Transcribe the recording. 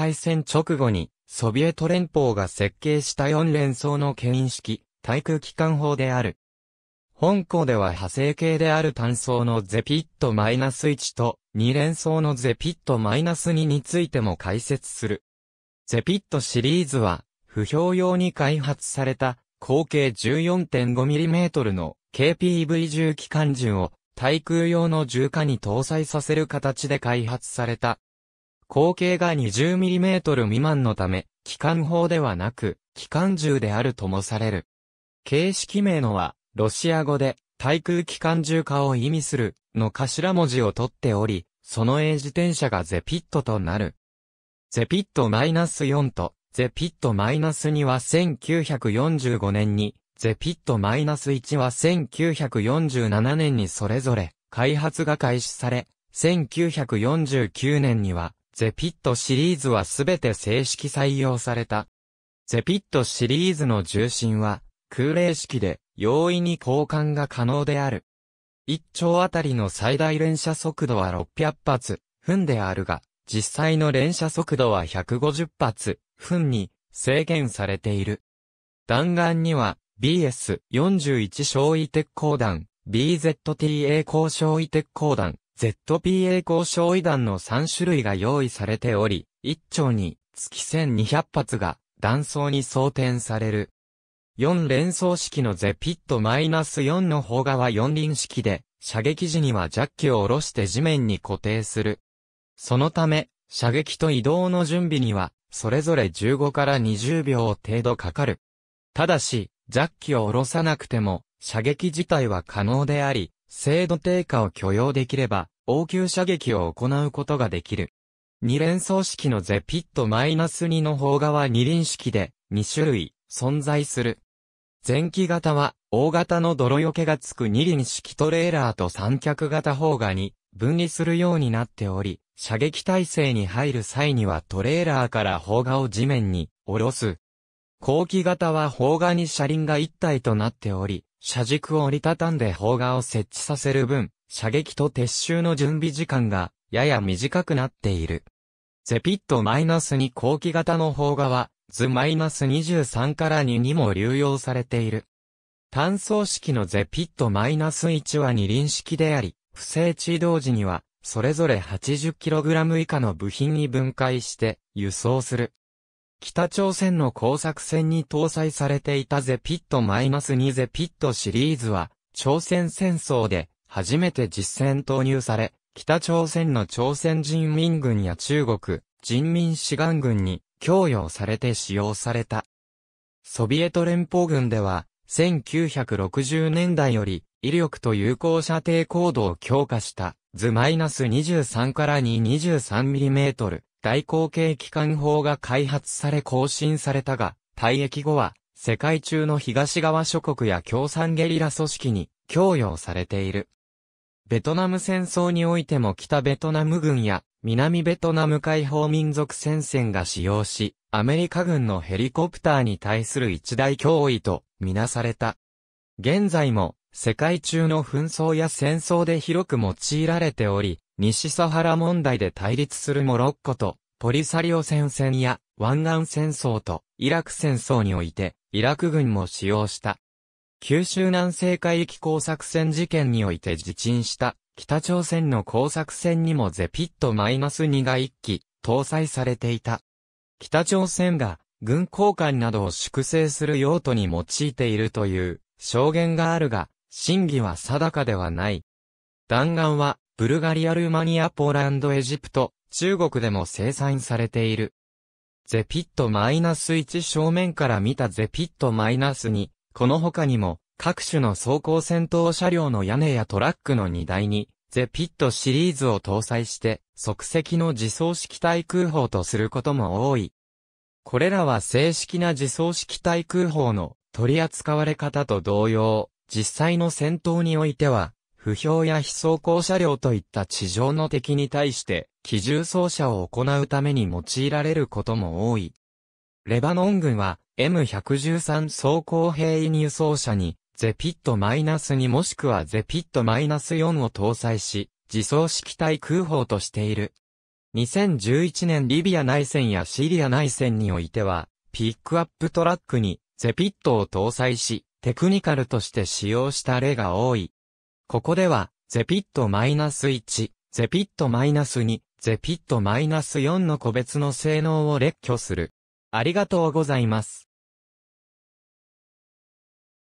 大戦直後に、ソビエト連邦が設計した4連装の牽引式、対空機関砲である。本校では派生形である単装のゼピット -1 と2連装のゼピット -2 についても解説する。ゼピットシリーズは、不評用に開発された、口径 14.5mm の KPV 重機関銃を対空用の重火に搭載させる形で開発された。口径が 20mm 未満のため、機関砲ではなく、機関銃であるともされる。形式名のは、ロシア語で対空機関銃化を意味するの頭文字を取っており、その英自転車がゼピットとなる。ゼピット -4 とゼピット -2 は1945年に、ゼピット -1 は1947年にそれぞれ開発が開始され、1949年にはゼピットシリーズはすべて正式採用された。ゼピットシリーズの重心は空冷式で容易に交換が可能である。1丁あたりの最大連射速度は600発、分であるが、実際の連射速度は150発、分に制限されている。弾丸には BS41 小位鉄鋼弾、BZTA 高小位鉄鋼弾、ZPA 高小位弾の3種類が用意されており、1丁に月1200発が弾倉に装填される。4連装式のゼピットマイナス -4 の砲側4輪式で、射撃時にはジャッキを下ろして地面に固定する。そのため、射撃と移動の準備には、それぞれ15から20秒程度かかる。ただし、ジャッキを下ろさなくても、射撃自体は可能であり、精度低下を許容できれば、応急射撃を行うことができる。2連装式のゼピット -2 の砲側2輪式で、2種類、存在する。前期型は、大型の泥除けがつく二輪式トレーラーと三脚型砲画に分離するようになっており、射撃体制に入る際にはトレーラーから砲画を地面に下ろす。後期型は砲画に車輪が一体となっており、車軸を折りたたんで砲画を設置させる分、射撃と撤収の準備時間がやや短くなっている。ゼピット -2 後期型の砲画は、図 -23 から2にも流用されている。単装式のゼピット -1 は二輪式であり、不正地同時には、それぞれ 80kg 以下の部品に分解して輸送する。北朝鮮の工作船に搭載されていたゼピット -2 ゼピットシリーズは、朝鮮戦争で初めて実戦投入され、北朝鮮の朝鮮人民軍や中国、人民志願軍に供与されて使用された。ソビエト連邦軍では、1960年代より、威力と有効射程高度を強化した図 -23 から 223mm 大口径機関砲が開発され更新されたが、退役後は世界中の東側諸国や共産ゲリラ組織に供与されている。ベトナム戦争においても北ベトナム軍や南ベトナム解放民族戦線が使用し、アメリカ軍のヘリコプターに対する一大脅威とみなされた。現在も世界中の紛争や戦争で広く用いられており、西サハラ問題で対立するモロッコとポリサリオ戦線や湾岸戦争とイラク戦争においてイラク軍も使用した。九州南西海域工作戦事件において自沈した北朝鮮の工作船にもゼピットマイナス -2 が1機搭載されていた。北朝鮮が軍交換などを粛清する用途に用いているという証言があるが、真偽は定かではない。弾丸はブルガリア、ルマニア、ポーランド、エジプト、中国でも生産されている。ゼピットマイナス -1 正面から見たゼピットマイナス -2、この他にも各種の走行戦闘車両の屋根やトラックの荷台に、ゼピットシリーズを搭載して、即席の自走式対空砲とすることも多い。これらは正式な自走式対空砲の取り扱われ方と同様、実際の戦闘においては、不評や非走行車両といった地上の敵に対して、機銃操作を行うために用いられることも多い。レバノン軍は M113 装甲兵員輸送車にゼピット -2 もしくはゼピット -4 を搭載し、自走式対空砲としている。2011年リビア内戦やシリア内戦においては、ピックアップトラックにゼピットを搭載し、テクニカルとして使用した例が多い。ここでは、ゼピット -1、ゼピット -2、ゼピット -4 の個別の性能を列挙する。ありがとうございます。